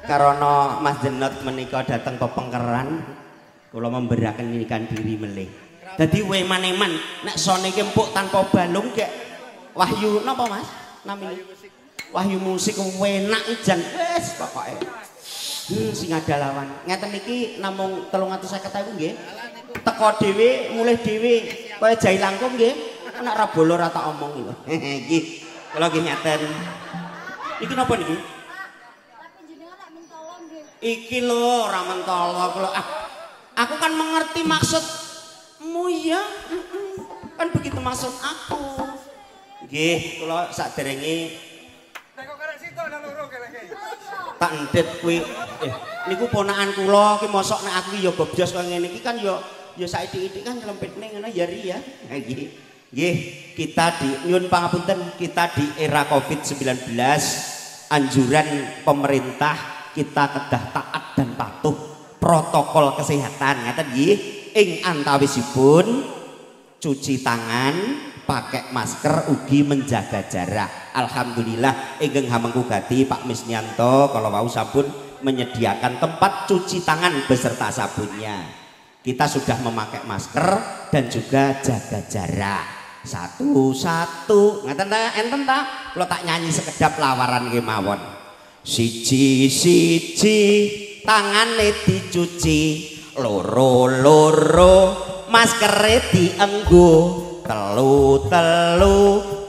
karena Mas Denot menikah datang ke pengkeran kalau memberakan ikan diri melih. Jadi we maneman nek sone ki empuk tanpa balung gak Wahyu napa Mas? Namanya Wahyu musik. Enak jan wis pokoknya hmm, sing ada lawan. Ngeten iki namung 350.000 nggih. Teko dhewe mulih dhewe kaya jai langkung nggih. Anak ra bolo ra tak omong nggih kula nggih ngeten. Iki napa niki iki lho ra mentolo kula ah, aku kan mengerti maksudmu ya kan begitu maksud aku. Nggih kula saderenge tak endet kuwi eh niku ponakan kula ki mosok nek aku ya gobjos kaya ngene. Iki kan ya ya saithik-ithik kan klempitne ngono ya ri ya. Ha, nggih. Nggih kita di nyun pangapunten kita di era Covid-19 anjuran pemerintah kita kedah taat dan patuh protokol kesehatan. Ngaten nggih? Ing antawisipun cuci tangan pakai masker ugi menjaga jarak. Alhamdulillah ingkang hamengku gati Pak Misnyanto kalau mau sabun menyediakan tempat cuci tangan beserta sabunnya. Kita sudah memakai masker dan juga jaga jarak. Satu satu ngeten ta? Enten ta? Kalau tak nyanyi sekedap lawaran kemawon siji siji tangane dicuci. Loro loro maskere dienggo. Telu telu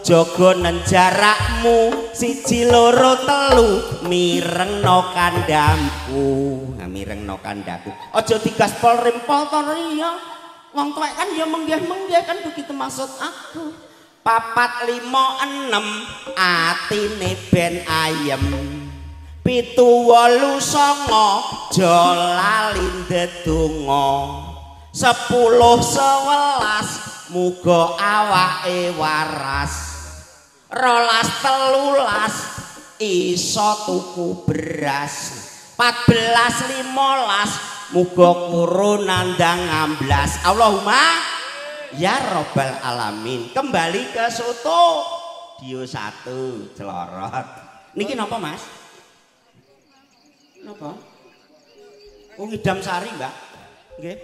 jaga jarakmu. Siji loro telu mirengno kandamku ha mirengno kandaku aja digaspol rempol to riya wong tuwek kan ya menggih-menggih kan begitu maksud aku. Papat lima enam atine ben ayem pitu wolu songo jolalin dedungo sepuluh sewelas muga awake waras. Rolas telulas iso tuku beras. 14 limolas muga kuru nandang ngamblas. Allahumma ya robbal alamin. Kembali ke soto. Dio satu celorot. Niki napa mas napa? Oh ngidam sari mbak. Nggih